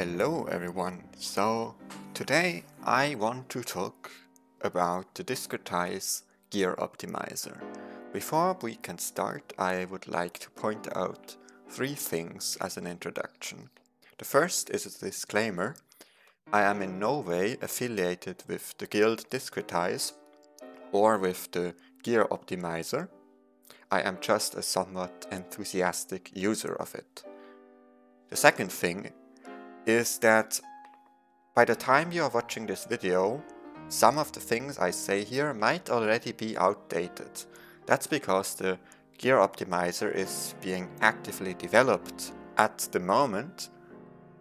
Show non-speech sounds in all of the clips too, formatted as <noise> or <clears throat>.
Hello everyone. So today I want to talk about the Discretize Gear Optimizer. Before we can start I would like to point out three things as an introduction. The first is a disclaimer. I am in no way affiliated with the guild Discretize or with the Gear Optimizer. I am just a somewhat enthusiastic user of it. The second thing is that by the time you are watching this video, some of the things I say here might already be outdated. That's because the gear optimizer is being actively developed at the moment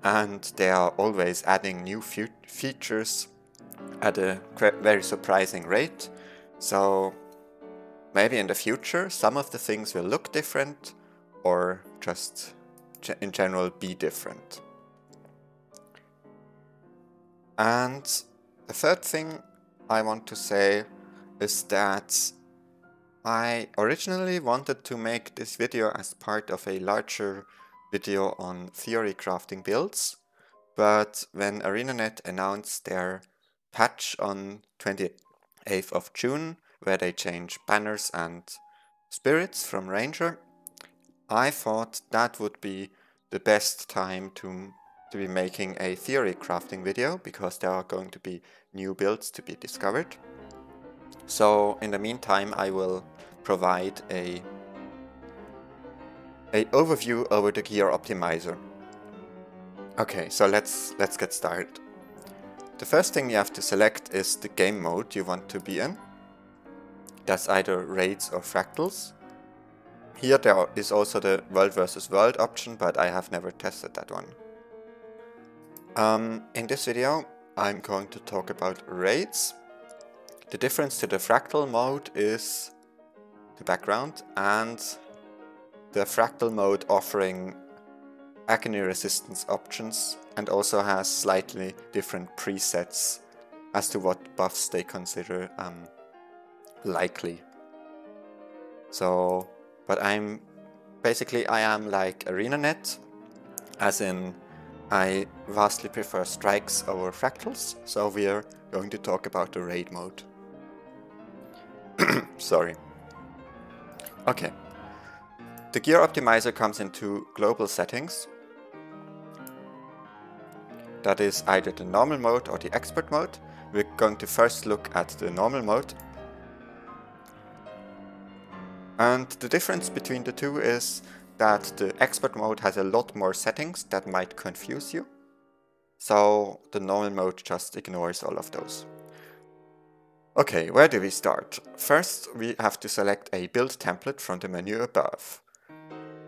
and they are always adding new features at a very surprising rate. So maybe in the future some of the things will look different or just in general be different. And the third thing I want to say is that I originally wanted to make this video as part of a larger video on theory crafting builds, but when ArenaNet announced their patch on 28th of June, where they change banners and spirits from Ranger, I thought that would be the best time to to be making a theory crafting video because there are going to be new builds to be discovered. So in the meantime I will provide a, a overview over the gear optimizer. Okay, so let's let's get started. The first thing you have to select is the game mode you want to be in. That's either raids or fractals. Here there is also the world versus world option, but I have never tested that one. Um, in this video I'm going to talk about raids. The difference to the fractal mode is the background and the fractal mode offering agony resistance options and also has slightly different presets as to what buffs they consider um, likely. So, but I'm basically I am like ArenaNet, as in I vastly prefer strikes over fractals, so we are going to talk about the raid mode. <clears throat> Sorry. Okay. The gear optimizer comes into global settings. That is either the normal mode or the expert mode. We're going to first look at the normal mode. And the difference between the two is that the expert mode has a lot more settings that might confuse you. So the normal mode just ignores all of those. Okay, where do we start? First, we have to select a build template from the menu above.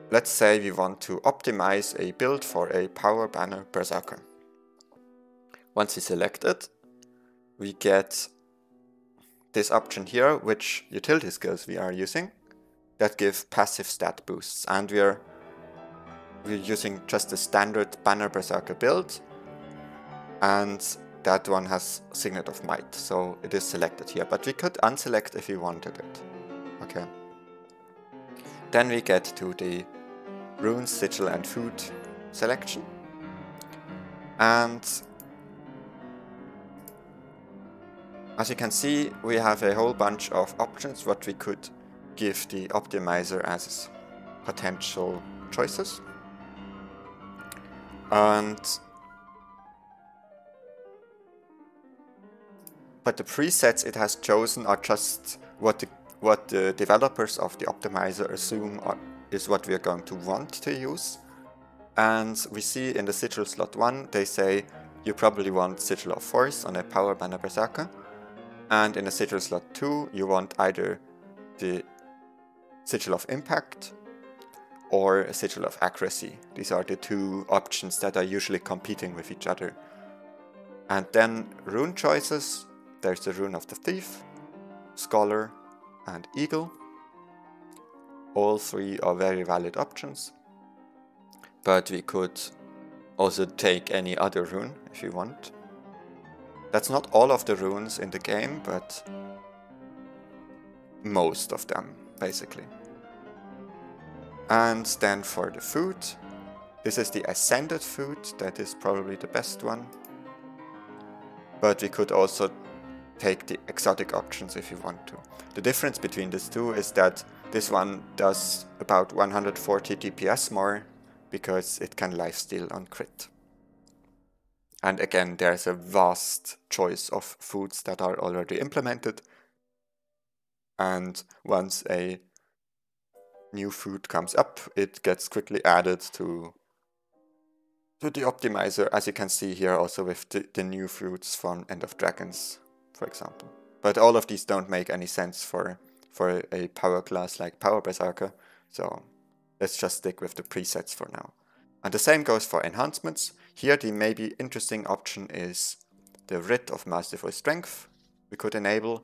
Let's say we want to optimize a build for a Power Banner Berserker. Once we select it, we get this option here, which utility skills we are using that give passive stat boosts. And we're, we're using just a standard Banner Berserker build. And that one has Signet of Might, so it is selected here. But we could unselect if we wanted it. Okay. Then we get to the Runes, Sigil and Food selection. And as you can see, we have a whole bunch of options what we could give the optimizer as potential choices. And but the presets it has chosen are just what the what the developers of the optimizer assume are, is what we are going to want to use. And we see in the sigil slot 1 they say you probably want sigil of force on a power banner berserker. And in the sigil slot 2 you want either the sigil of impact or a sigil of accuracy. These are the two options that are usually competing with each other. And then rune choices, there's the rune of the thief, scholar and eagle. All three are very valid options. But we could also take any other rune if you want. That's not all of the runes in the game, but most of them basically. And then for the food, This is the ascended food, that is probably the best one. But we could also take the exotic options if you want to. The difference between these two is that this one does about 140 DPS more because it can lifesteal on crit. And again, there's a vast choice of foods that are already implemented. And once a new food comes up, it gets quickly added to, to the optimizer, as you can see here also with the, the new fruits from End of Dragons, for example. But all of these don't make any sense for, for a power class like Power Berserker, so let's just stick with the presets for now. And the same goes for enhancements. Here the maybe interesting option is the Writ of Masterful Strength we could enable,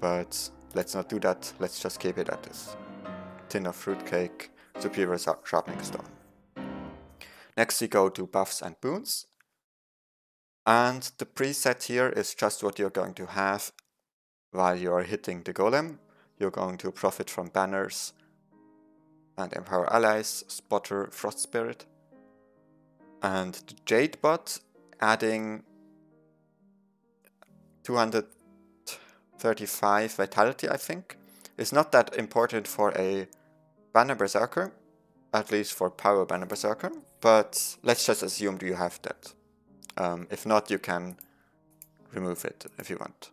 but let's not do that, let's just keep it at this. Tin of Fruitcake, Superior Sharpening Stone. Next we go to buffs and boons. And the preset here is just what you're going to have while you're hitting the golem. You're going to profit from banners and empower allies, spotter, frost spirit. And the Jade bot adding 235 vitality, I think, is not that important for a Banner Berserker, at least for Power Banner Berserker, but let's just assume you have that. Um, if not, you can remove it if you want.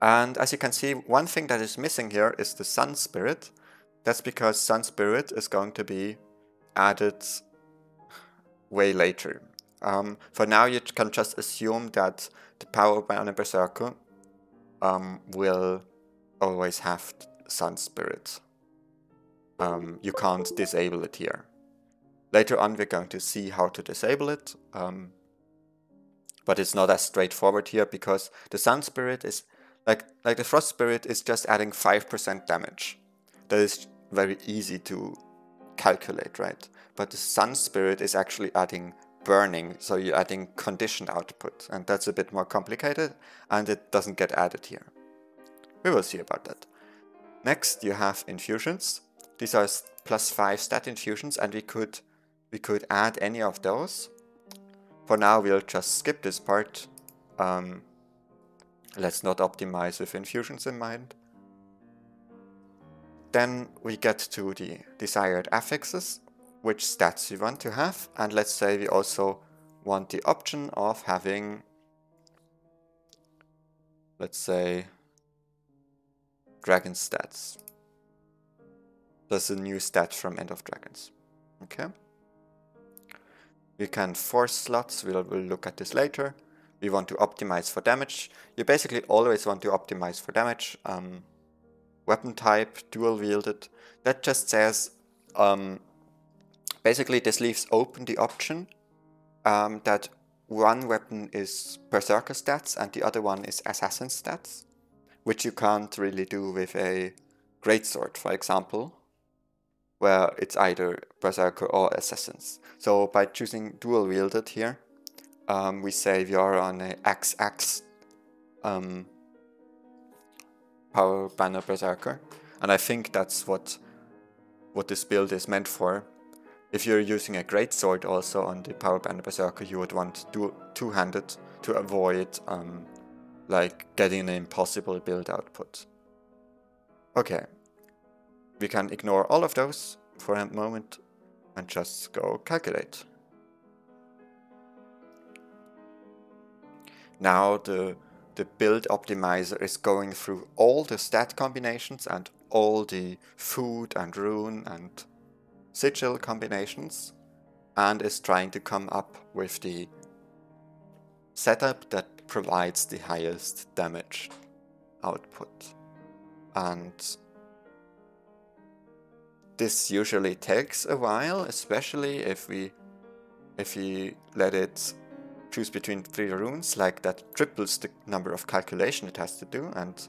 And as you can see, one thing that is missing here is the Sun Spirit. That's because Sun Spirit is going to be added way later. Um, for now, you can just assume that the Power Banner Berserker um, will always have Sun Spirit um, you can't disable it here. Later on we're going to see how to disable it, um, but it's not as straightforward here because the Sun Spirit is, like, like the Frost Spirit is just adding 5% damage. That is very easy to calculate, right? But the Sun Spirit is actually adding burning, so you're adding conditioned output, and that's a bit more complicated, and it doesn't get added here. We will see about that. Next, you have infusions. These are plus 5 stat infusions and we could we could add any of those. For now we'll just skip this part. Um, let's not optimize with infusions in mind. Then we get to the desired affixes, which stats we want to have. And let's say we also want the option of having, let's say, dragon stats. That's a new stat from End of Dragons. Okay. We can force slots, we'll, we'll look at this later. We want to optimize for damage. You basically always want to optimize for damage. Um, weapon type, dual wielded. That just says, um, basically this leaves open the option um, that one weapon is Berserker stats and the other one is Assassin stats, which you can't really do with a Greatsword, for example where it's either Berserker or Assassins. So by choosing dual wielded here, um, we say we are on a XX um, power banner Berserker. And I think that's what what this build is meant for. If you're using a great sword also on the power banner Berserker, you would want two-handed to avoid um, like getting an impossible build output. Okay, we can ignore all of those for a moment and just go calculate. Now the, the build optimizer is going through all the stat combinations and all the food and rune and sigil combinations and is trying to come up with the setup that provides the highest damage output. And this usually takes a while, especially if we if we let it choose between three runes, like that triples the number of calculation it has to do, and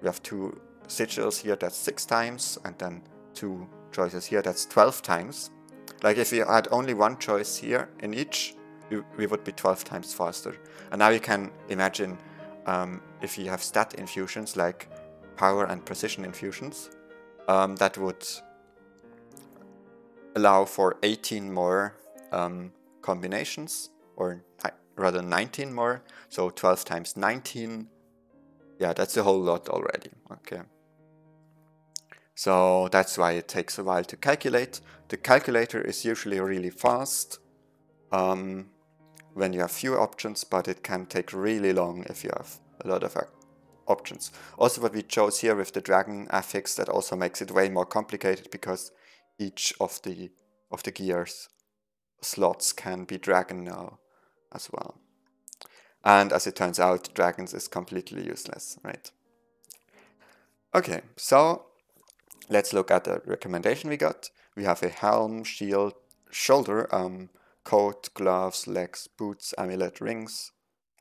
we have two sigils here, that's six times, and then two choices here, that's 12 times. Like if we had only one choice here in each, we, we would be 12 times faster. And now you can imagine um, if you have stat infusions like power and precision infusions, um, that would allow for 18 more um, combinations, or rather 19 more, so 12 times 19, yeah, that's a whole lot already, okay. So that's why it takes a while to calculate. The calculator is usually really fast um, when you have few options, but it can take really long if you have a lot of options. Also what we chose here with the dragon affix, that also makes it way more complicated because each of the of the gears slots can be dragon now as well. And as it turns out, dragons is completely useless, right? Okay, so let's look at the recommendation we got. We have a helm, shield, shoulder, um, coat, gloves, legs, boots, amulet, rings,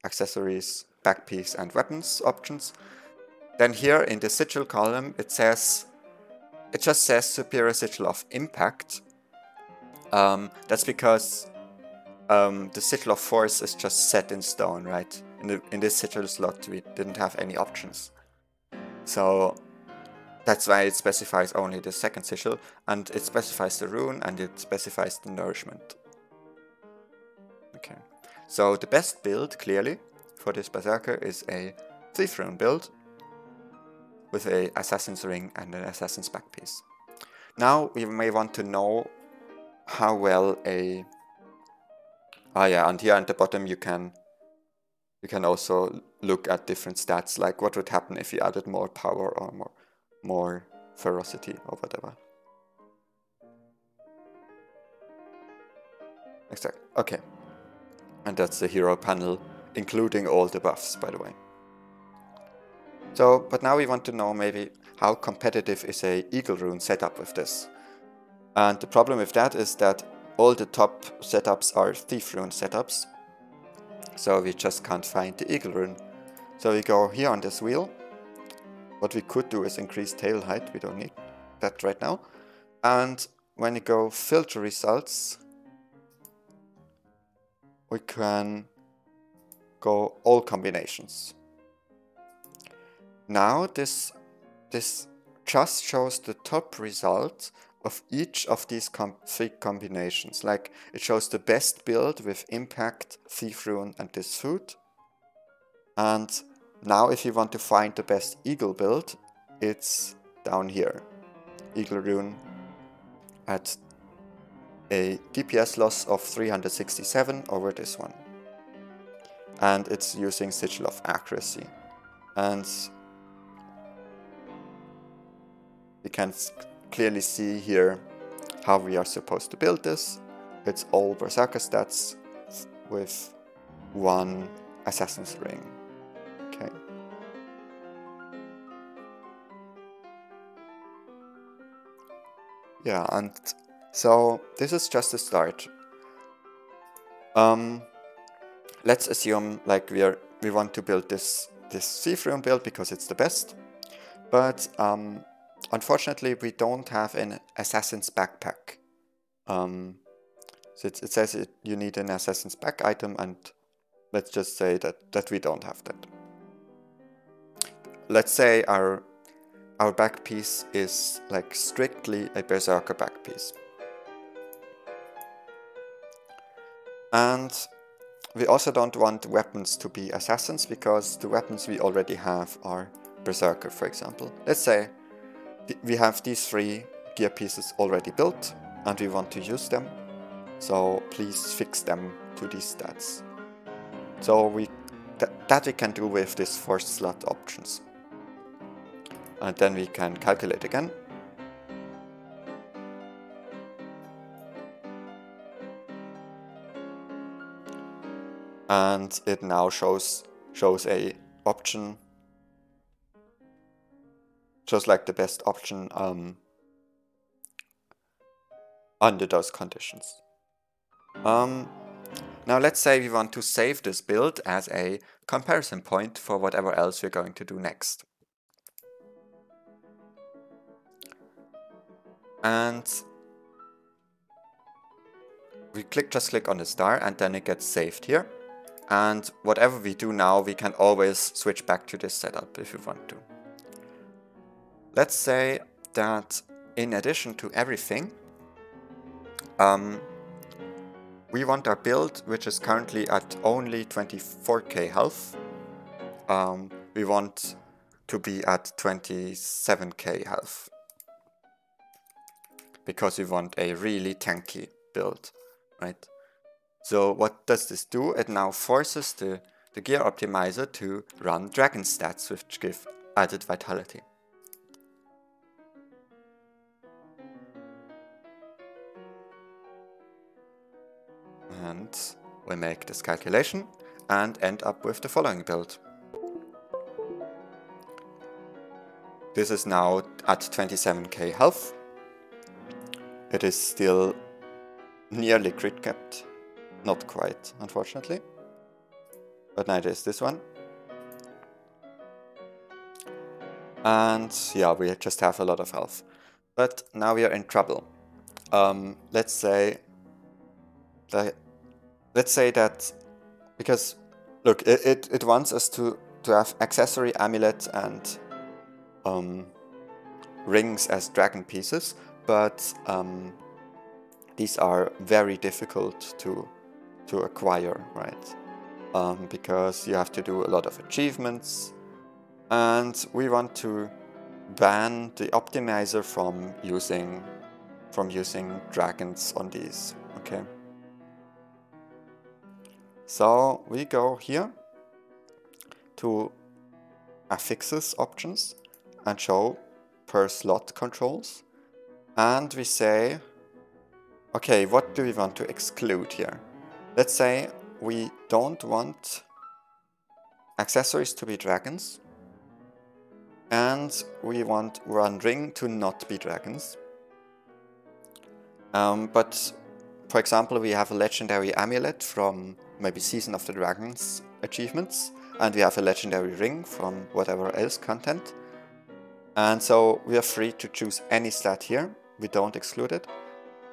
accessories, back piece and weapons options. Then here in the sigil column it says, it just says superior sigil of impact. Um, that's because um, the sigil of force is just set in stone, right? In, the, in this sigil slot we didn't have any options. So that's why it specifies only the second sigil, and it specifies the rune and it specifies the nourishment. Okay, so the best build, clearly, for this Berserker is a Thief Rune build with a Assassin's Ring and an Assassin's Back piece. Now we may want to know how well a... Ah yeah, and here at the bottom you can you can also look at different stats, like what would happen if you added more power or more more ferocity or whatever. Exactly. Okay. And that's the hero panel, including all the buffs, by the way. So, but now we want to know maybe how competitive is a Eagle Rune setup with this. And the problem with that is that all the top setups are Thief Rune setups. So we just can't find the Eagle Rune. So we go here on this wheel what we could do is increase tail height, we don't need that right now. And when you go filter results, we can go all combinations. Now this, this just shows the top result of each of these com three combinations. Like it shows the best build with impact, thief rune and this food. And now if you want to find the best eagle build, it's down here. Eagle rune at a DPS loss of 367 over this one. And it's using Sigil of Accuracy. And we can clearly see here how we are supposed to build this. It's all Berserker stats with one Assassin's Ring. Yeah, and so this is just a start. Um, let's assume like we are we want to build this this Rune build because it's the best, but um, unfortunately we don't have an assassin's backpack. Um, so it, it says it, you need an assassin's back item, and let's just say that that we don't have that let's say our our back piece is like strictly a berserker back piece. And we also don't want weapons to be assassins because the weapons we already have are berserker for example. Let's say we have these three gear pieces already built and we want to use them. So please fix them to these stats. So we th that we can do with these force slot options and then we can calculate again. And it now shows shows a option, just like the best option um, under those conditions. Um, now let's say we want to save this build as a comparison point for whatever else we're going to do next. And we click just click on the star and then it gets saved here and whatever we do now we can always switch back to this setup if we want to. Let's say that in addition to everything Um, we want our build, which is currently at only 24k health. Um, we want to be at 27k health. Because we want a really tanky build, right? So what does this do? It now forces the, the gear optimizer to run dragon stats, which give added vitality. And we make this calculation and end up with the following build. This is now at 27k health. It is still nearly crit capped. Not quite, unfortunately. But neither is this one. And yeah, we just have a lot of health. But now we are in trouble. Um, let's say that let's say that because look it, it, it wants us to to have accessory amulet and um, rings as dragon pieces but um, these are very difficult to to acquire right? Um, because you have to do a lot of achievements. And we want to ban the optimizer from using from using dragons on these okay? So we go here to affixes options and show per slot controls and we say okay what do we want to exclude here let's say we don't want accessories to be dragons and we want one ring to not be dragons um, but for example we have a legendary amulet from maybe Season of the Dragons achievements, and we have a legendary ring from whatever else content. And so we are free to choose any stat here. We don't exclude it.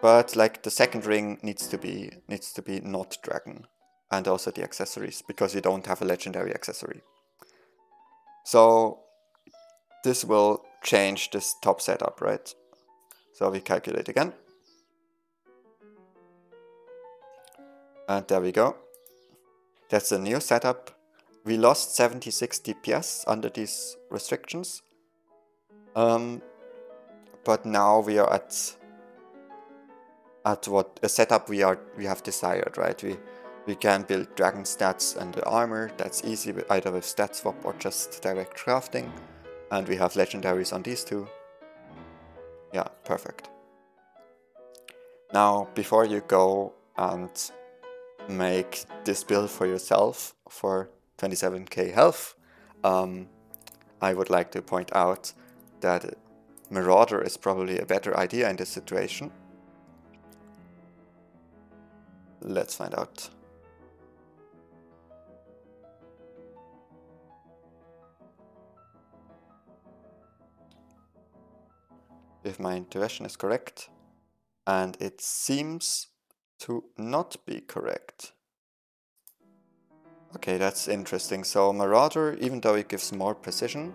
But like the second ring needs to be needs to be not dragon. And also the accessories, because you don't have a legendary accessory. So this will change this top setup, right? So we calculate again. And there we go. That's a new setup. We lost 76 DPS under these restrictions. Um, but now we are at at what a setup we are we have desired, right? We we can build dragon stats and the armor. That's easy either with stat swap or just direct crafting. And we have legendaries on these two. Yeah, perfect. Now, before you go and make this build for yourself for 27k health, um, I would like to point out that Marauder is probably a better idea in this situation. Let's find out. If my intuition is correct, and it seems to not be correct. Okay, that's interesting. So Marauder, even though it gives more precision,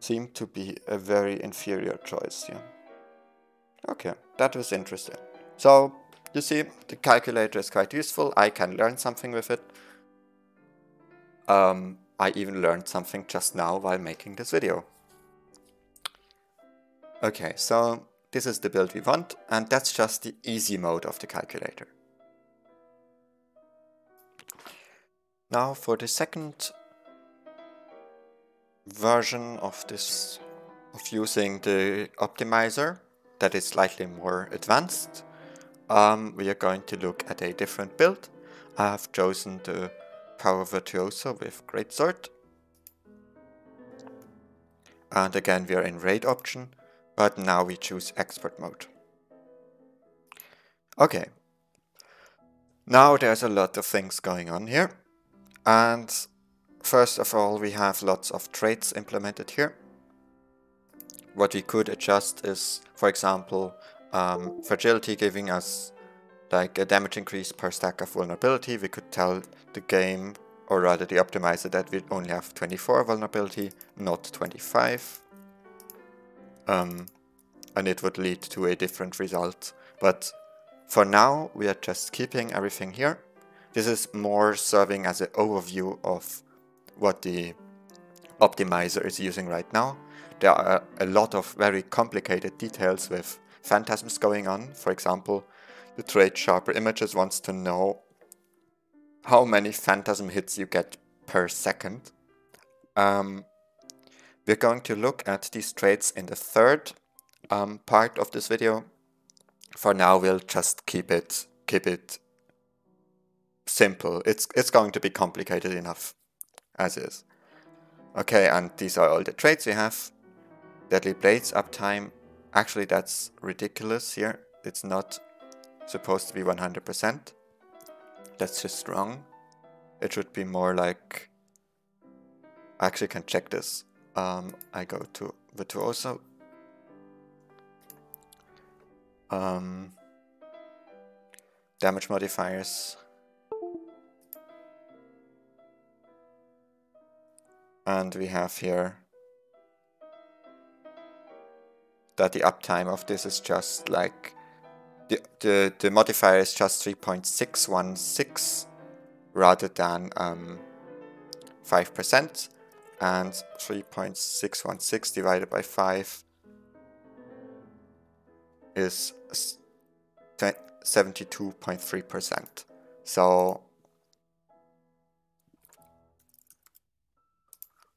seemed to be a very inferior choice here. Okay, that was interesting. So, you see, the calculator is quite useful. I can learn something with it. Um, I even learned something just now while making this video. Okay, so this is the build we want, and that's just the easy mode of the calculator. Now for the second version of this, of using the optimizer, that is slightly more advanced, um, we are going to look at a different build. I have chosen the Power Virtuoso with Greatsword. And again we are in raid option but now we choose expert mode. Okay. Now there's a lot of things going on here. And first of all, we have lots of traits implemented here. What we could adjust is, for example, um, fragility giving us like a damage increase per stack of vulnerability. We could tell the game, or rather the optimizer, that we only have 24 vulnerability, not 25 um, and it would lead to a different result But for now, we are just keeping everything here. This is more serving as an overview of what the optimizer is using right now. There are a lot of very complicated details with phantasms going on. For example, the trait Sharper Images wants to know how many phantasm hits you get per second. Um, we're going to look at these traits in the third um, part of this video. For now, we'll just keep it keep it simple. It's it's going to be complicated enough as is. Okay, and these are all the traits we have. Deadly Blades uptime. Actually, that's ridiculous here. It's not supposed to be 100%. That's just wrong. It should be more like... I actually can check this. Um, I go to Virtuoso. Um, damage modifiers. And we have here that the uptime of this is just like the, the, the modifier is just 3.616 rather than 5% um, and 3.616 divided by 5 is 72.3%. So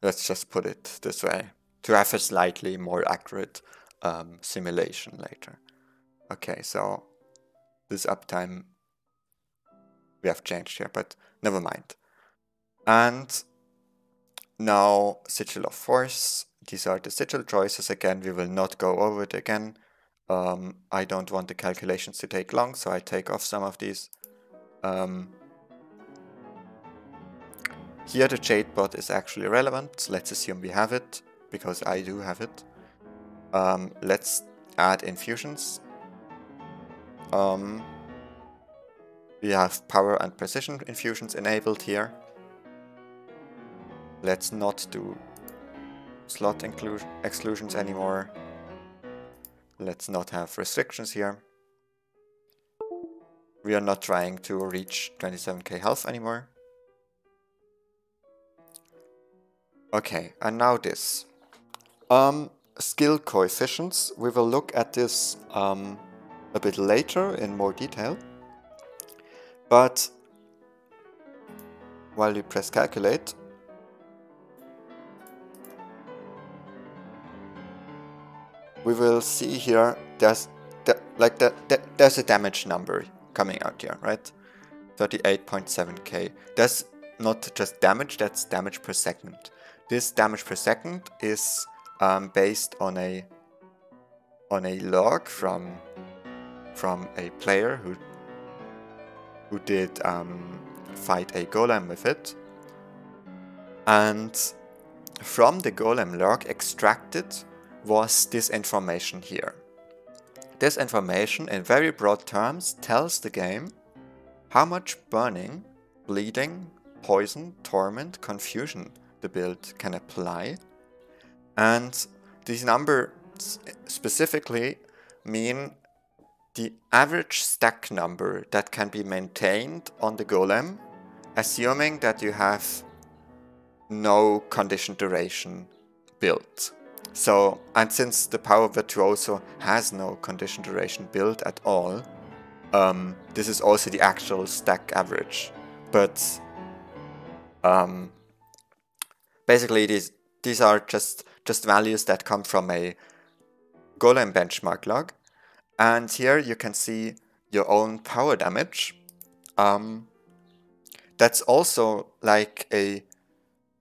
let's just put it this way to have a slightly more accurate um, simulation later. Okay, so this uptime we have changed here, but never mind. And now Sigil of Force. These are the sigil choices. Again, we will not go over it again. Um, I don't want the calculations to take long, so I take off some of these. Um, here the Jade bot is actually relevant. Let's assume we have it, because I do have it. Um, let's add infusions. Um, we have power and precision infusions enabled here. Let's not do slot exclusions anymore. Let's not have restrictions here. We are not trying to reach 27k health anymore. Okay, and now this. Um, skill coefficients. We will look at this um, a bit later in more detail. But while you press calculate, we will see here there's the, like the, the, there's a damage number coming out here, right? 38.7k. That's not just damage, that's damage per second. This damage per second is um, based on a on a log from from a player who who did um, fight a golem with it. And from the golem log extracted was this information here. This information in very broad terms tells the game how much burning, bleeding, poison, torment, confusion the build can apply and these numbers specifically mean the average stack number that can be maintained on the golem, assuming that you have no condition duration built. So, and since the Power Virtuoso has no condition duration built at all, um, this is also the actual stack average. But um, basically, these these are just just values that come from a Golem benchmark log. And here you can see your own power damage. Um, that's also like a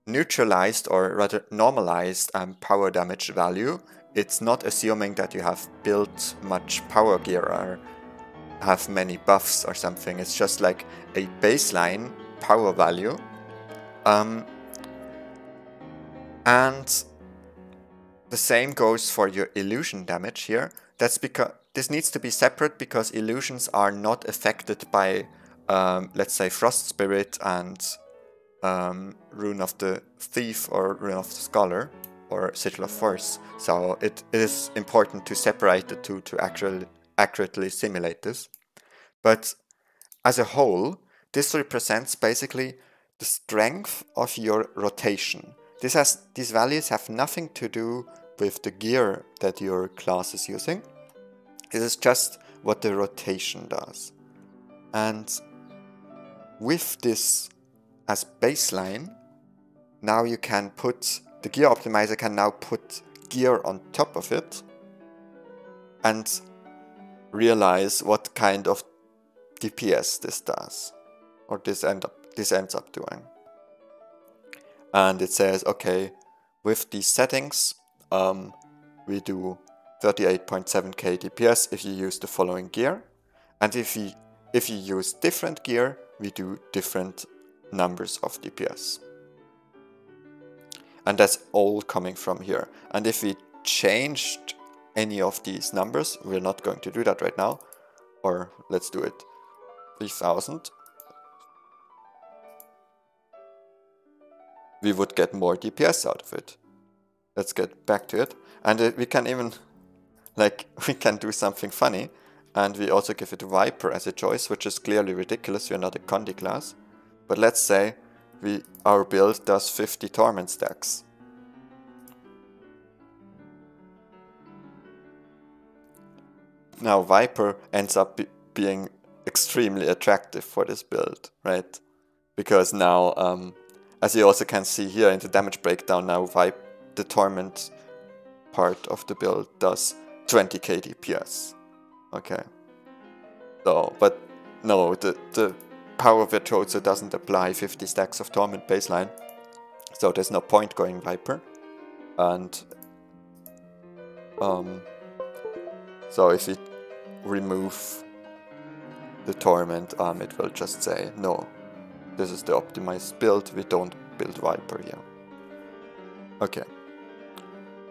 neutralized or rather normalized um, power damage value. It's not assuming that you have built much power gear or have many buffs or something. It's just like a baseline power value. Um, and the same goes for your illusion damage here. That's because this needs to be separate because illusions are not affected by, um, let's say, Frost Spirit and um, Rune of the Thief or Rune of the Scholar or Sigil of Force. So it, is important to separate the two to actually accurately simulate this. But as a whole, this represents basically the strength of your rotation. This has these values have nothing to do with the gear that your class is using. This is just what the rotation does. And with this as baseline, now you can put, the gear optimizer can now put gear on top of it and realize what kind of DPS this does or this end up this ends up doing. And it says, okay, with these settings, um, we do 38.7k DPS if you use the following gear. And if you, if you use different gear, we do different numbers of DPS. And that's all coming from here. And if we changed any of these numbers, we're not going to do that right now. Or let's do it 3000. We would get more DPS out of it. Let's get back to it. And uh, we can even, like, <laughs> we can do something funny. And we also give it Viper as a choice, which is clearly ridiculous. We're not a Condi class. But let's say we our build does 50 Torment stacks. Now Viper ends up be being extremely attractive for this build, right? Because now, um, as you also can see here in the damage breakdown now, Viper, the Torment part of the build does 20k DPS. Okay. So, but no, the, power of the Power Virtuoso doesn't apply 50 stacks of Torment baseline. So there's no point going Viper. And um, so if we remove the Torment, um, it will just say, no, this is the optimized build, we don't build Viper here. Okay.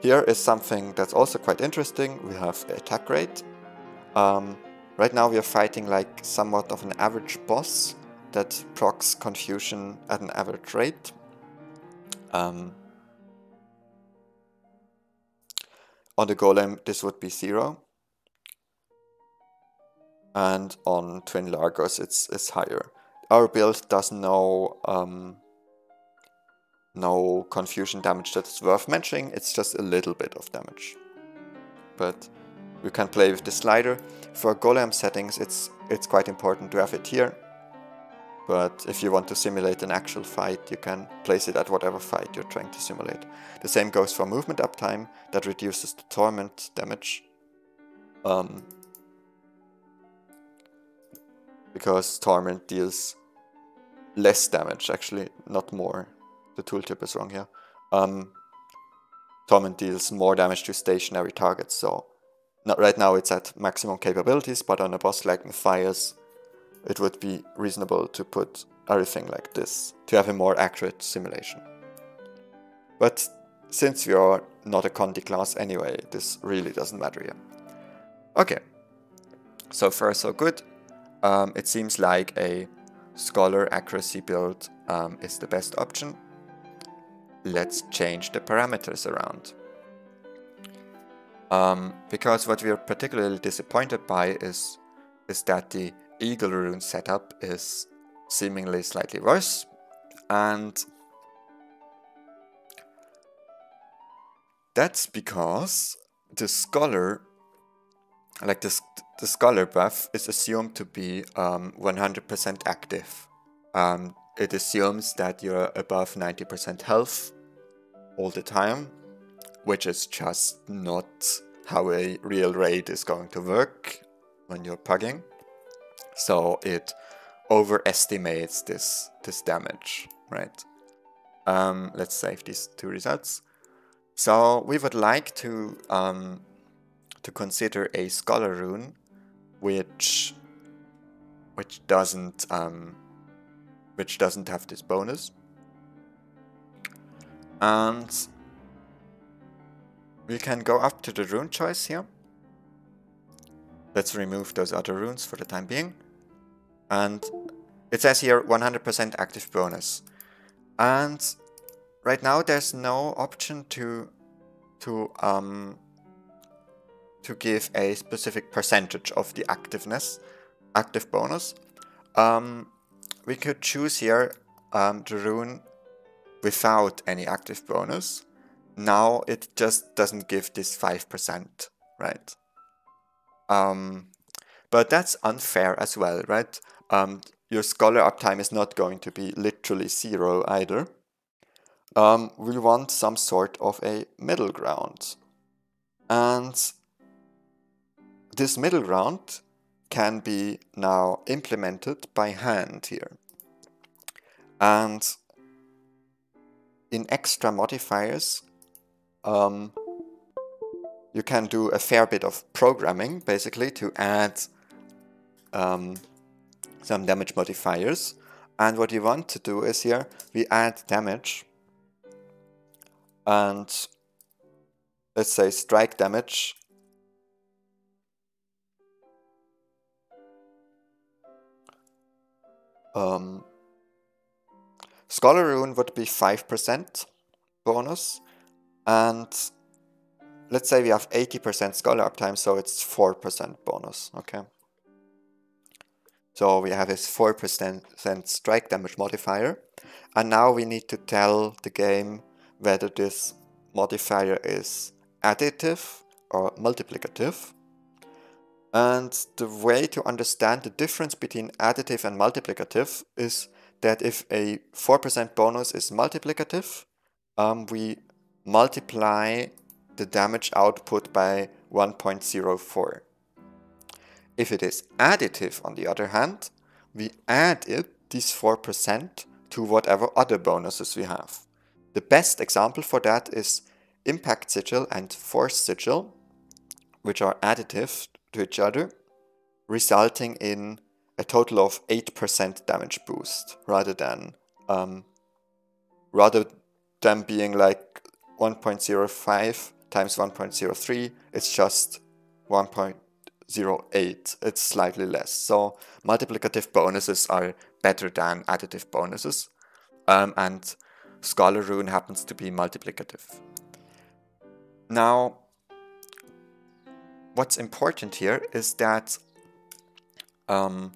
Here is something that's also quite interesting. We have attack rate. Um, right now we are fighting like somewhat of an average boss that procs confusion at an average rate. Um, on the golem this would be zero. And on Twin Largos it's, it's higher. Our build does no um, no confusion damage that's worth mentioning, it's just a little bit of damage. But we can play with the slider. For golem settings it's it's quite important to have it here. But if you want to simulate an actual fight, you can place it at whatever fight you're trying to simulate. The same goes for movement uptime, that reduces the torment damage. Um, because torment deals less damage, actually, not more the tooltip is wrong here. Um, Torment deals more damage to stationary targets, so not right now it's at maximum capabilities, but on a boss like Matthias, it would be reasonable to put everything like this to have a more accurate simulation. But since we are not a Condi class anyway, this really doesn't matter here. Okay, so far so good. Um, it seems like a Scholar accuracy build um, is the best option let's change the parameters around. Um, because what we are particularly disappointed by is, is that the Eagle rune setup is seemingly slightly worse and that's because the scholar like the, the scholar buff is assumed to be 100% um, active um, it assumes that you're above 90% health all the time, which is just not how a real raid is going to work when you're pugging. So it overestimates this, this damage, right? Um, let's save these two results. So we would like to um, to consider a scholar rune, which which doesn't um, which doesn't have this bonus. And we can go up to the rune choice here. Let's remove those other runes for the time being. And it says here 100% active bonus. And right now there's no option to to um to give a specific percentage of the activeness, active bonus, um, we could choose here um, the rune without any active bonus. Now it just doesn't give this 5%, right? Um, but that's unfair as well, right? Um, your scholar uptime is not going to be literally zero either. Um, we want some sort of a middle ground. And this middle ground can be now implemented by hand here. And in extra modifiers, um, you can do a fair bit of programming basically to add um, some damage modifiers. And what you want to do is here, we add damage and let's say strike damage um, Scholar Rune would be 5% bonus and let's say we have 80% Scholar uptime so it's 4% bonus okay so we have this 4% strike damage modifier. And now we need to tell the game whether this modifier is additive or multiplicative. And the way to understand the difference between additive and multiplicative is that if a 4% bonus is multiplicative, um, we multiply the damage output by 1.04. If it is additive, on the other hand, we add it, these 4%, to whatever other bonuses we have. The best example for that is Impact Sigil and Force Sigil, which are additive to each other, resulting in a total of 8% damage boost rather than um, rather than being like 1.05 times 1.03, it's just 1.08 It's slightly less. So multiplicative bonuses are better than additive bonuses. Um, and Scholar Rune happens to be multiplicative. Now, what's important here is that um,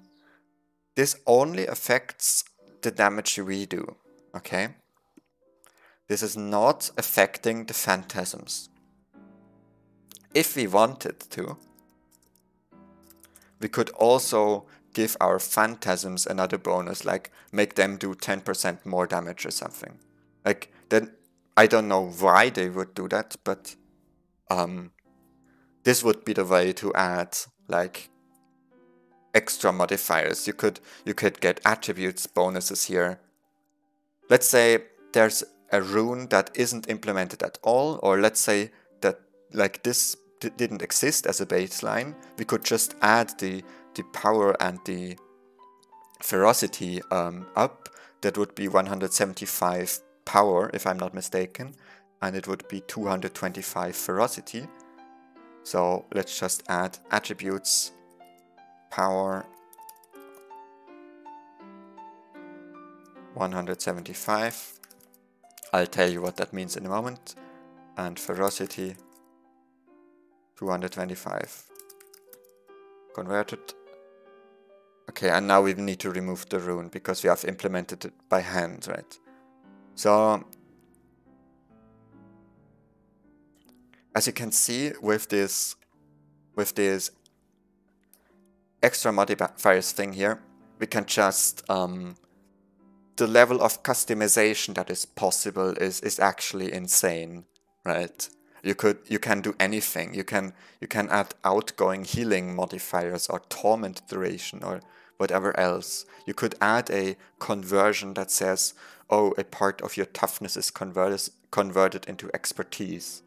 this only affects the damage we do, okay? This is not affecting the phantasms. If we wanted to, we could also give our phantasms another bonus, like make them do 10% more damage or something. Like then I don't know why they would do that, but um, this would be the way to add like extra modifiers. You could you could get attributes bonuses here. Let's say there's a rune that isn't implemented at all, or let's say that like this didn't exist as a baseline, we could just add the, the power and the ferocity um, up. That would be 175 power, if I'm not mistaken, and it would be 225 ferocity. So let's just add attributes, power, 175. I'll tell you what that means in a moment. And ferocity 225. Converted. Okay, and now we need to remove the rune because we have implemented it by hand, right? So, as you can see with this, with this extra modifiers thing here, we can just, um, the level of customization that is possible is, is actually insane, right? you could you can do anything. You can you can add outgoing healing modifiers or torment duration or whatever else. You could add a conversion that says oh a part of your toughness is converted converted into expertise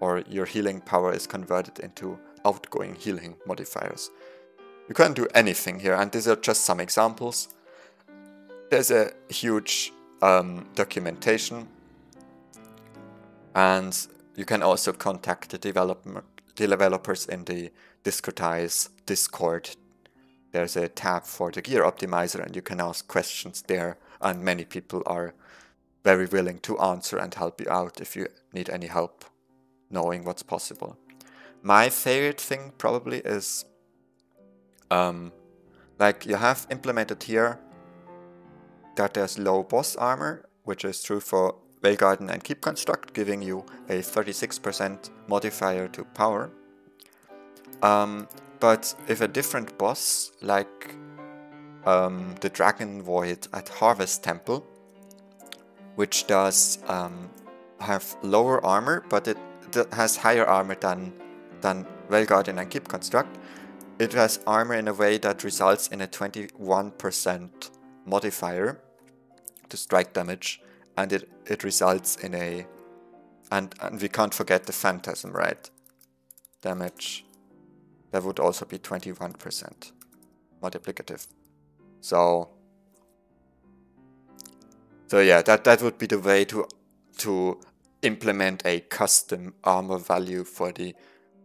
or your healing power is converted into outgoing healing modifiers. You can do anything here and these are just some examples. There's a huge um, documentation and you can also contact the developer, developers in the Discretize Discord. There's a tab for the gear optimizer and you can ask questions there and many people are very willing to answer and help you out if you need any help knowing what's possible. My favorite thing probably is um, like you have implemented here that there's low boss armor, which is true for Vale Guardian and Keep Construct, giving you a 36% modifier to power. Um, but if a different boss, like um, the Dragon Void at Harvest Temple, which does um, have lower armor, but it has higher armor than, than Vale Guardian and Keep Construct, it has armor in a way that results in a 21% modifier to strike damage, and it, it results in a... And, and we can't forget the Phantasm, right? Damage. That would also be 21% multiplicative. So... So yeah, that, that would be the way to to implement a custom armor value for the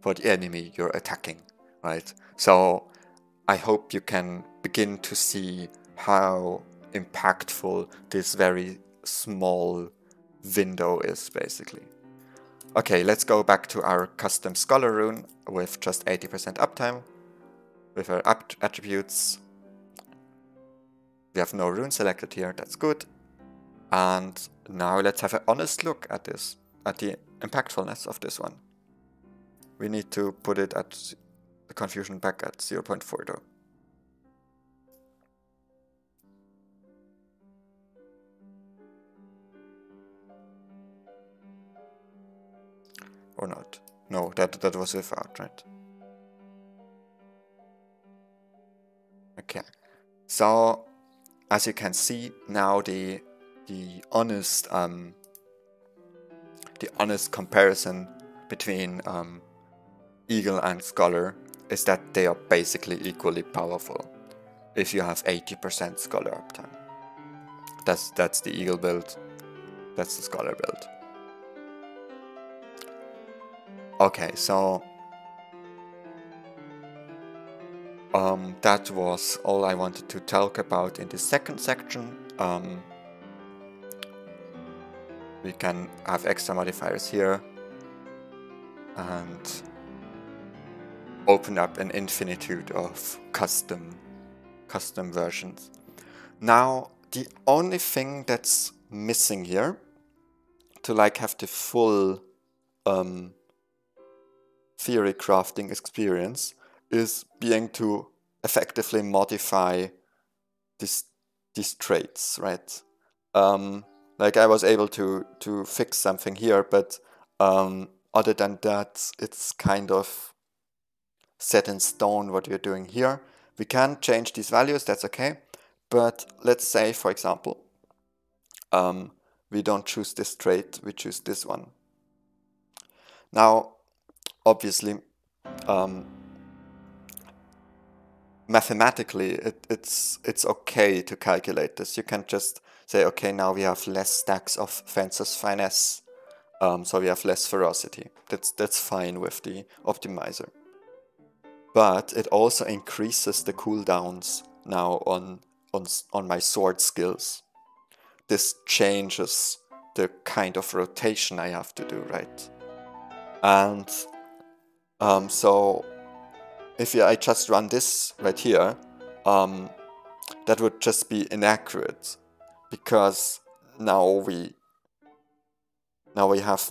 for the enemy you're attacking, right? So I hope you can begin to see how impactful this very small window is basically. Okay, let's go back to our custom scholar rune with just 80% uptime. With our attributes, we have no rune selected here, that's good. And now let's have an honest look at this, at the impactfulness of this one. We need to put it at the confusion back at 0.4 though. Or not. No, that, that was without, right? Okay. So, as you can see, now the the honest um, the honest comparison between um, Eagle and Scholar is that they are basically equally powerful if you have 80% Scholar uptime. That's, that's the Eagle build, that's the Scholar build. Okay, so um, that was all I wanted to talk about in the second section. Um, we can have extra modifiers here and open up an infinitude of custom custom versions. Now the only thing that's missing here to like have the full um, theory crafting experience is being to effectively modify this, these traits, right? Um, like I was able to to fix something here, but um, other than that, it's kind of set in stone what we're doing here. We can change these values, that's okay. But let's say, for example, um, we don't choose this trait, we choose this one. Now, obviously, um, mathematically, it, it's, it's okay to calculate this. You can just say, okay, now we have less stacks of Fencer's Finesse, um, so we have less ferocity. That's, that's fine with the optimizer but it also increases the cooldowns now on, on, on my sword skills. This changes the kind of rotation I have to do, right? And um, so if I just run this right here, um, that would just be inaccurate because now we now we have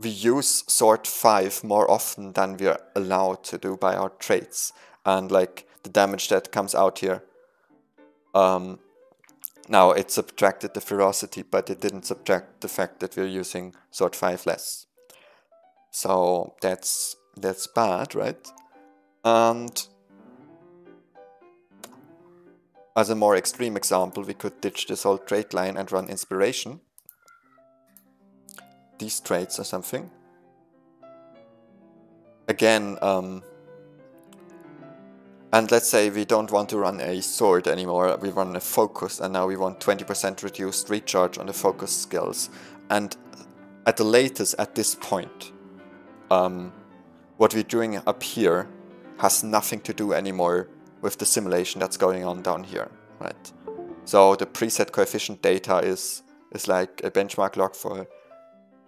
we use sword 5 more often than we're allowed to do by our traits. And like the damage that comes out here. Um, now it subtracted the ferocity, but it didn't subtract the fact that we're using sword 5 less. So that's that's bad, right? And as a more extreme example, we could ditch this whole trait line and run inspiration these traits or something. Again, um, and let's say we don't want to run a sword anymore, we run a focus and now we want 20% reduced recharge on the focus skills. And at the latest, at this point, um, what we're doing up here has nothing to do anymore with the simulation that's going on down here, right? So the preset coefficient data is, is like a benchmark log for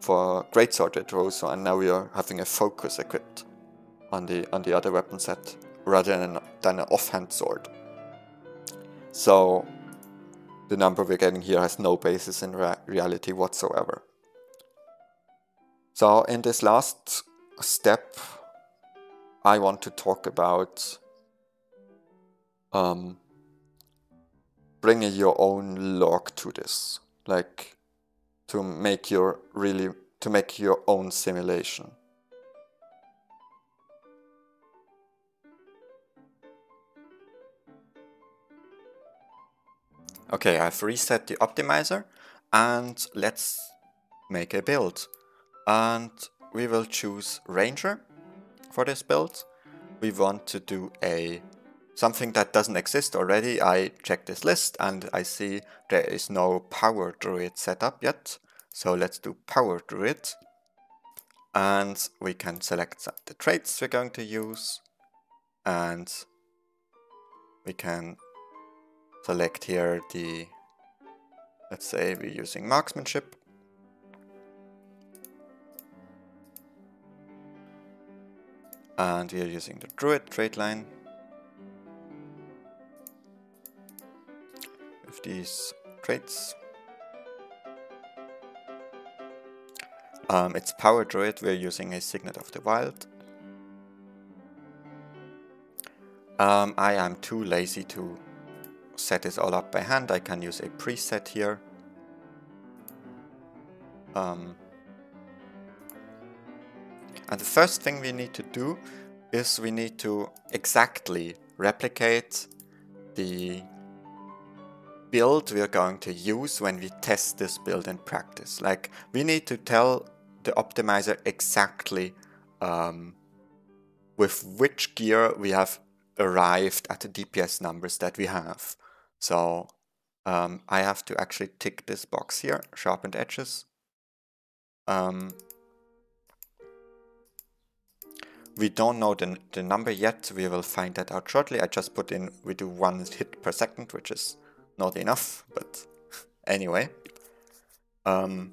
for great sorted rows, and now we are having a focus equipped on the on the other weapon set rather than, than an offhand sword. So the number we're getting here has no basis in rea reality whatsoever. So in this last step, I want to talk about um, bringing your own log to this, like to make your really to make your own simulation. Okay, I've reset the optimizer and let's make a build. And we will choose Ranger for this build. We want to do a something that doesn't exist already. I check this list and I see there is no Power Druid set up yet. So let's do Power Druid. And we can select the traits we're going to use. And we can select here the, let's say we're using marksmanship. And we are using the druid trait line. With these traits. Um, it's power druid, we're using a signet of the wild. Um, I am too lazy to set this all up by hand, I can use a preset here. Um, and the first thing we need to do is we need to exactly replicate the build we're going to use when we test this build in practice. Like we need to tell the optimizer exactly um, with which gear we have arrived at the DPS numbers that we have. So um, I have to actually tick this box here, sharpened edges. Um, we don't know the, the number yet, we will find that out shortly. I just put in, we do one hit per second, which is not enough, but <laughs> anyway. Um,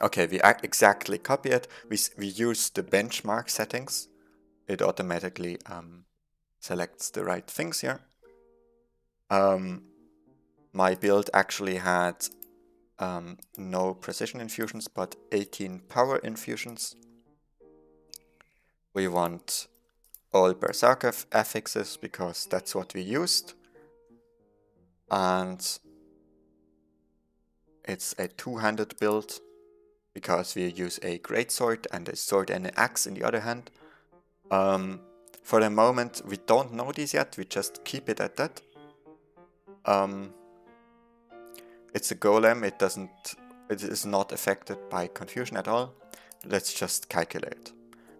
okay, we exactly copy it. We, we use the benchmark settings. It automatically um, selects the right things here. Um, my build actually had um, no precision infusions, but 18 power infusions. We want all Berserker affixes because that's what we used. And it's a two-handed build because we use a greatsword and a sword and an axe in the other hand. Um, for the moment, we don't know this yet, we just keep it at that. Um, it's a golem, it doesn't, it is not affected by confusion at all. Let's just calculate.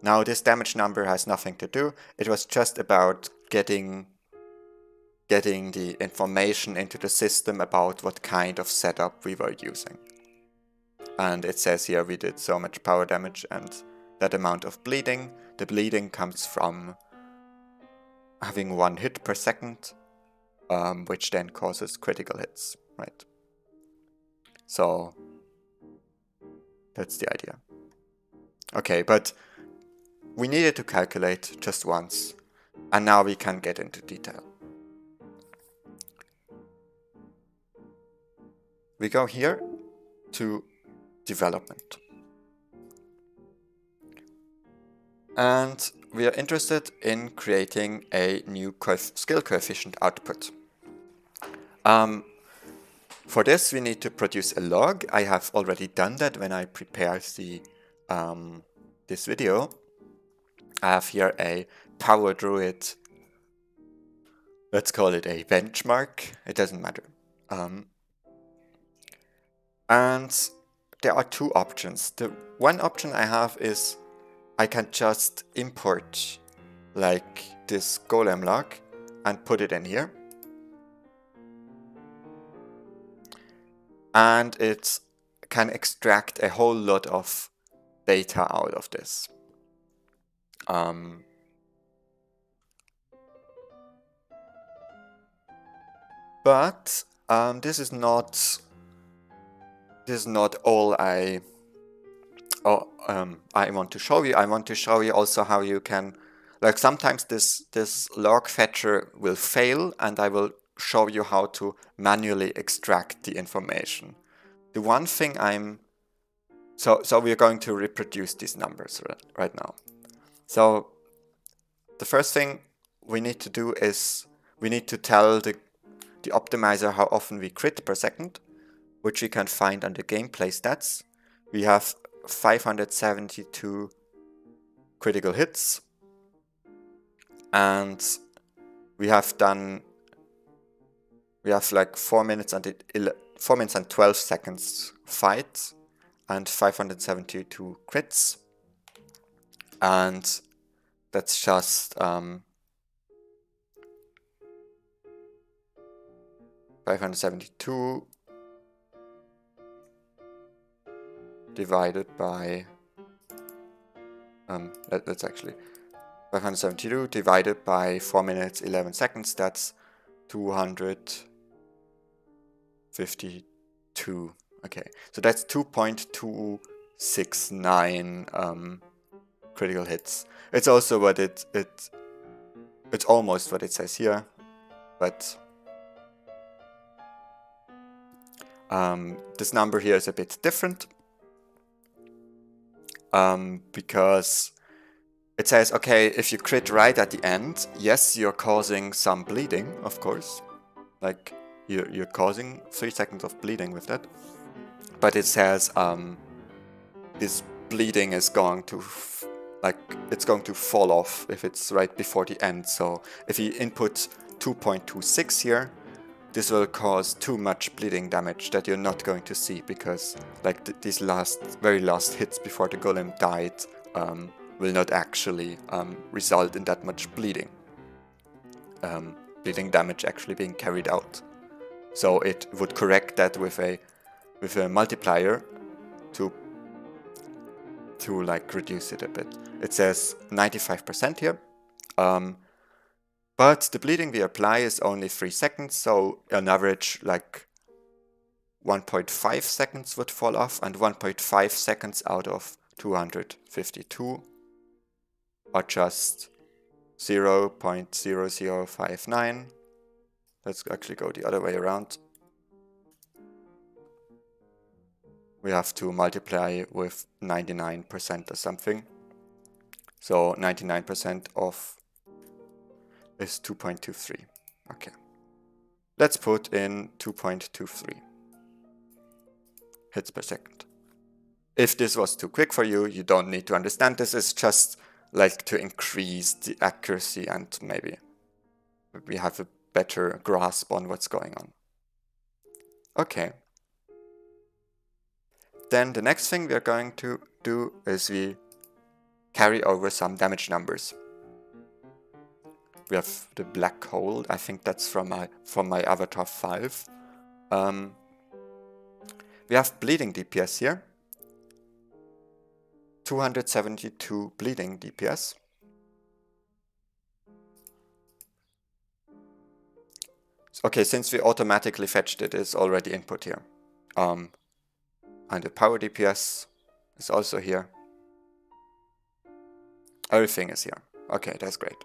Now this damage number has nothing to do, it was just about getting getting the information into the system about what kind of setup we were using. And it says here we did so much power damage and that amount of bleeding. The bleeding comes from having one hit per second um, which then causes critical hits, right? So that's the idea. Okay, but we needed to calculate just once, and now we can get into detail. We go here to development. And we are interested in creating a new skill coefficient output. Um, for this, we need to produce a log. I have already done that when I prepared the um, this video. I have here a Power Druid. Let's call it a benchmark. It doesn't matter. Um, and there are two options. The one option I have is I can just import like this golem log and put it in here. And it can extract a whole lot of data out of this. Um, but um, this is not this is not all I oh, um, I want to show you. I want to show you also how you can, like sometimes this, this log fetcher will fail and I will show you how to manually extract the information. The one thing I'm, so, so we're going to reproduce these numbers right, right now. So the first thing we need to do is we need to tell the, the optimizer how often we crit per second, which we can find under gameplay stats. We have 572 critical hits and we have done we have like 4 minutes and 4 minutes and 12 seconds fight and 572 crits and that's just um, 572 divided by um, that, that's actually 572 divided by 4 minutes 11 seconds that's 252 okay so that's 2.269 um, critical hits it's also what it it it's almost what it says here but um, this number here is a bit different um, because it says, okay, if you crit right at the end, yes, you're causing some bleeding, of course. Like, you're, you're causing 3 seconds of bleeding with that. But it says um, this bleeding is going to, like, it's going to fall off if it's right before the end. So if you input 2.26 here, this will cause too much bleeding damage that you're not going to see because like th these last, very last hits before the golem died um, will not actually um, result in that much bleeding. Um, bleeding damage actually being carried out. So it would correct that with a with a multiplier to to like reduce it a bit. It says 95% here. Um, but the bleeding we apply is only 3 seconds, so on average like 1.5 seconds would fall off and 1.5 seconds out of 252 or just 0 0.0059. Let's actually go the other way around. We have to multiply with 99% or something. So 99% of is 2.23. Okay. Let's put in 2.23 hits per second. If this was too quick for you, you don't need to understand this. It's just like to increase the accuracy and maybe we have a better grasp on what's going on. Okay. Then the next thing we are going to do is we carry over some damage numbers we have the black hole. I think that's from my from my Avatar 5. Um, we have bleeding DPS here. 272 bleeding DPS. Okay, since we automatically fetched it, it's already input here. Um, and the power DPS is also here. Everything is here. Okay, that's great.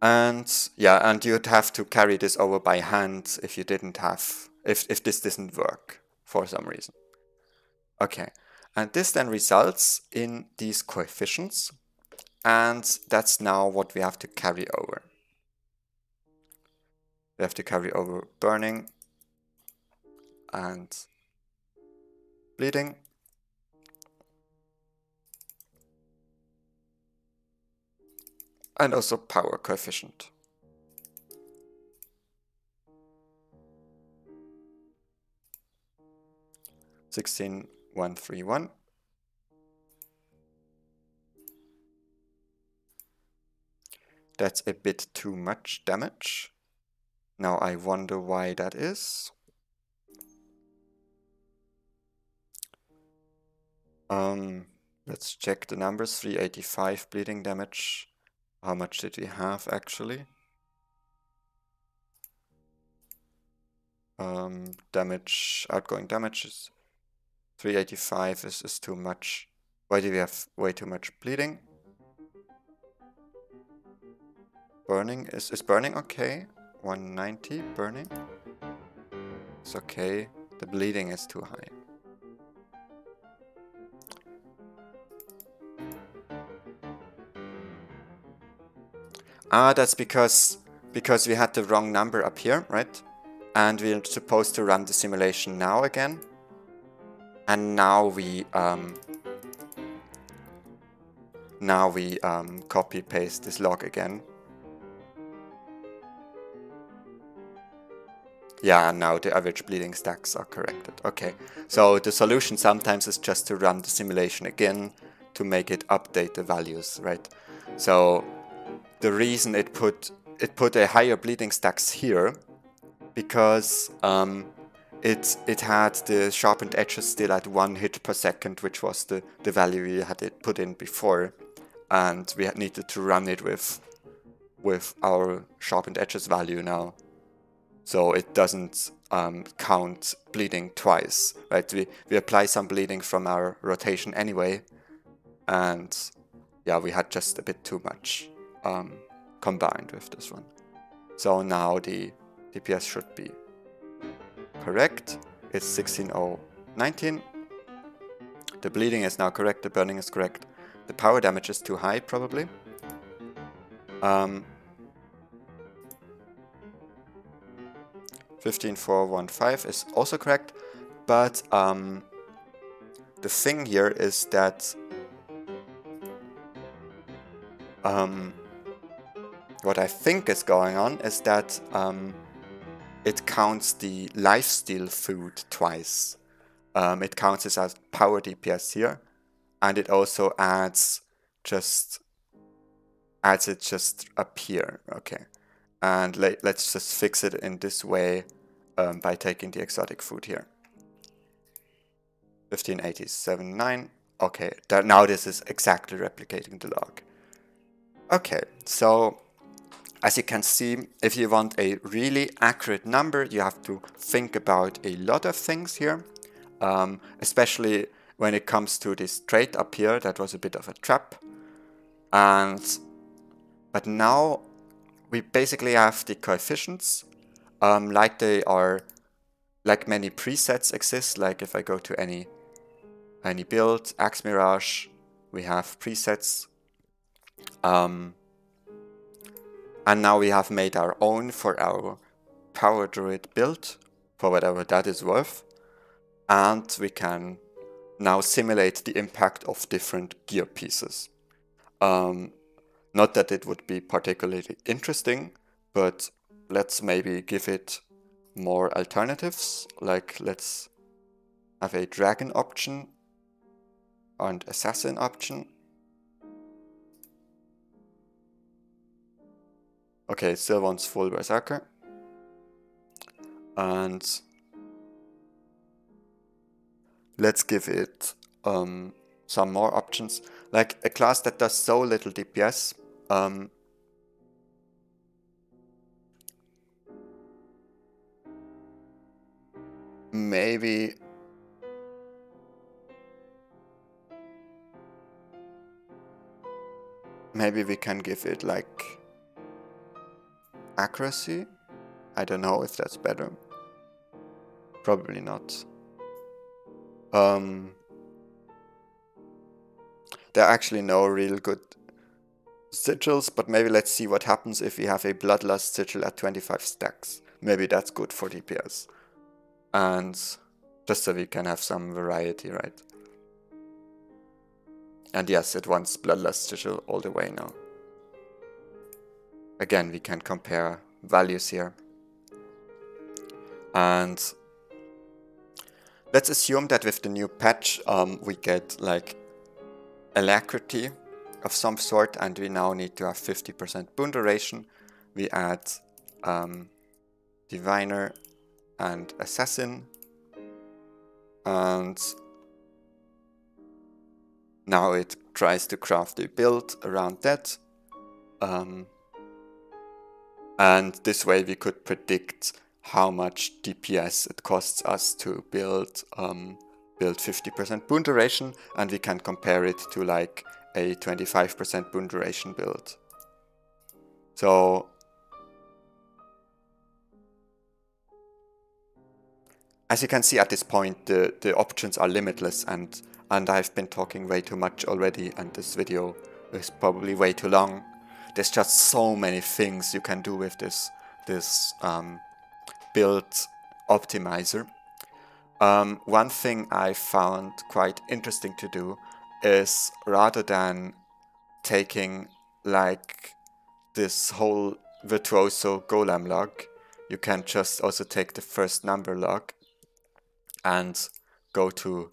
And yeah, and you'd have to carry this over by hand if you didn't have, if, if this didn't work for some reason. Okay, and this then results in these coefficients, and that's now what we have to carry over. We have to carry over burning and bleeding and also power coefficient. Sixteen one three one. That's a bit too much damage. Now I wonder why that is. Um, let's check the numbers. 385 bleeding damage. How much did we have actually? Um, damage, outgoing damage is 385 is, is too much. Why do we have way too much bleeding? Burning, is, is burning okay? 190 burning? It's okay. The bleeding is too high. Ah, that's because because we had the wrong number up here, right? And we're supposed to run the simulation now again. And now we um, now we um, copy paste this log again. Yeah, now the average bleeding stacks are corrected. Okay, so the solution sometimes is just to run the simulation again to make it update the values, right? So the reason it put it put a higher bleeding stacks here because um, it it had the sharpened edges still at one hit per second, which was the the value we had it put in before, and we had needed to run it with with our sharpened edges value now, so it doesn't um, count bleeding twice, right? We we apply some bleeding from our rotation anyway, and yeah, we had just a bit too much um, combined with this one. So now the DPS should be correct. It's 16019. The bleeding is now correct, the burning is correct. The power damage is too high, probably. Um, 15415 is also correct, but um, the thing here is that um, what I think is going on is that um, it counts the lifesteal food twice. Um, it counts it as power DPS here, and it also adds just adds it just up here. Okay, and let, let's just fix it in this way um, by taking the exotic food here. 1587.9. Okay, that, now this is exactly replicating the log. Okay, so as you can see, if you want a really accurate number, you have to think about a lot of things here, um, especially when it comes to this trait up here, that was a bit of a trap. And But now we basically have the coefficients, um, like they are, like many presets exist, like if I go to any, any build, Axe Mirage, we have presets. Um, and now we have made our own for our Power Druid build, for whatever that is worth. And we can now simulate the impact of different gear pieces. Um, not that it would be particularly interesting, but let's maybe give it more alternatives. Like let's have a dragon option and assassin option Okay, still wants full berserker. And let's give it um, some more options. Like a class that does so little DPS. Um, maybe maybe we can give it like accuracy. I don't know if that's better. Probably not. Um, there are actually no real good sigils, but maybe let's see what happens if we have a Bloodlust sigil at 25 stacks. Maybe that's good for DPS. And just so we can have some variety, right? And yes, it wants Bloodlust sigil all the way now. Again, we can compare values here. And let's assume that with the new patch um, we get like alacrity of some sort and we now need to have 50% boon duration. We add um, diviner and assassin and now it tries to craft a build around that. Um, and this way we could predict how much DPS it costs us to build um, build 50% boon duration and we can compare it to like a 25% boon duration build. So as you can see at this point the, the options are limitless and and I've been talking way too much already and this video is probably way too long. There's just so many things you can do with this this um, build optimizer. Um, one thing I found quite interesting to do is rather than taking like this whole virtuoso golem log, you can just also take the first number log and go to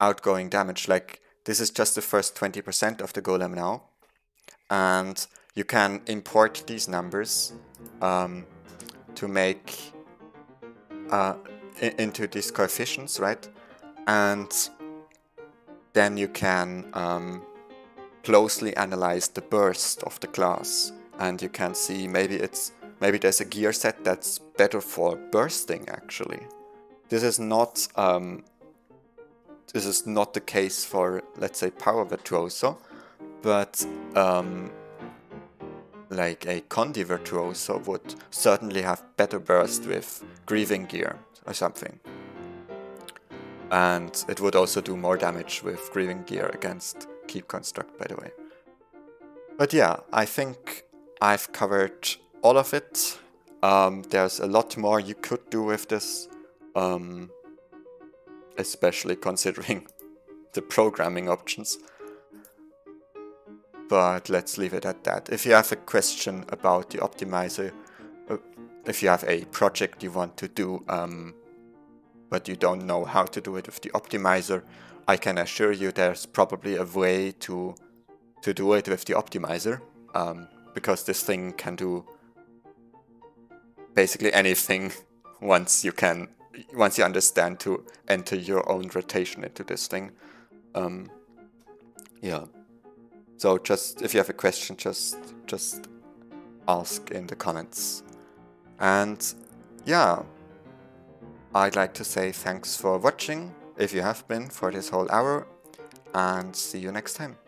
outgoing damage. Like this is just the first 20% of the golem now. And you can import these numbers um, to make uh, into these coefficients, right? And then you can um, closely analyze the burst of the class. And you can see maybe it's maybe there's a gear set that's better for bursting actually. This is not um, this is not the case for let's say power virtuoso, but um, like a Condi Virtuoso would certainly have better burst with Grieving Gear or something. And it would also do more damage with Grieving Gear against Keep Construct, by the way. But yeah, I think I've covered all of it. Um, there's a lot more you could do with this, um, especially considering <laughs> the programming options but let's leave it at that. If you have a question about the optimizer, uh, if you have a project you want to do, um, but you don't know how to do it with the optimizer, I can assure you there's probably a way to to do it with the optimizer, um, because this thing can do basically anything <laughs> once you can once you understand to enter your own rotation into this thing. Um, yeah. So just if you have a question, just just ask in the comments. And yeah, I'd like to say thanks for watching, if you have been, for this whole hour, and see you next time.